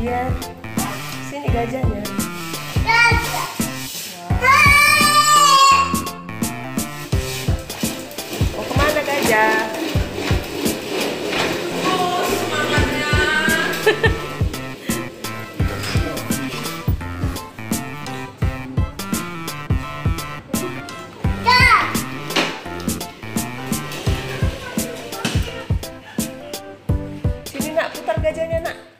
dia sini gajahnya gajah wow. ke mana gajah Sini nak putar gajahnya nak